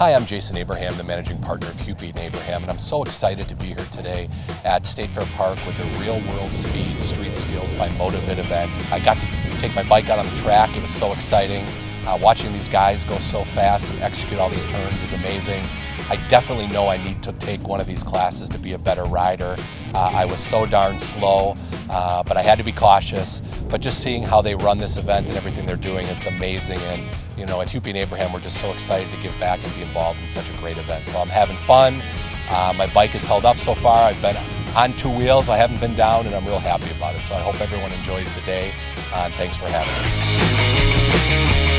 Hi, I'm Jason Abraham, the managing partner of Hupy and Abraham, and I'm so excited to be here today at State Fair Park with the Real World Speed Street Skills by Motovid event. I got to take my bike out on the track. It was so exciting. Uh, watching these guys go so fast and execute all these turns is amazing. I definitely know I need to take one of these classes to be a better rider. Uh, I was so darn slow, uh, but I had to be cautious. But just seeing how they run this event and everything they're doing, it's amazing. And you know, at Hupy and Abraham, we're just so excited to give back and be involved in such a great event. So I'm having fun. Uh, my bike has held up so far. I've been on two wheels. I haven't been down, and I'm real happy about it. So I hope everyone enjoys the day. Uh, and thanks for having us.